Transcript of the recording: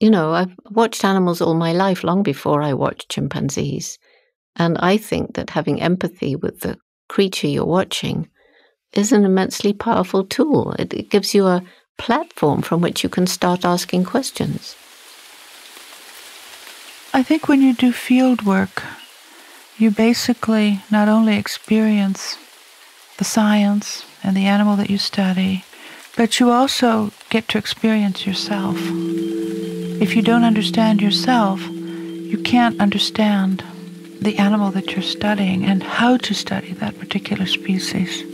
you know, I've watched animals all my life, long before I watched chimpanzees. And I think that having empathy with the creature you're watching is an immensely powerful tool. It, it gives you a platform from which you can start asking questions. I think when you do field work, you basically not only experience the science and the animal that you study, but you also get to experience yourself. If you don't understand yourself, you can't understand the animal that you're studying and how to study that particular species.